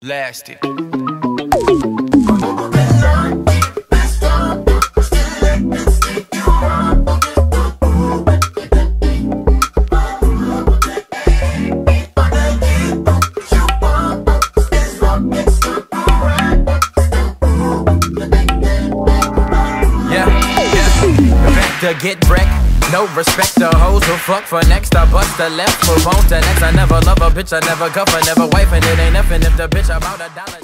Lasted. Yeah, yeah. to get wrecked. No respect to hoes who fuck for next. I bust the left, move on to next. I never love a bitch, I never cuff, I never wife, and it ain't nothing if the bitch about a dollar.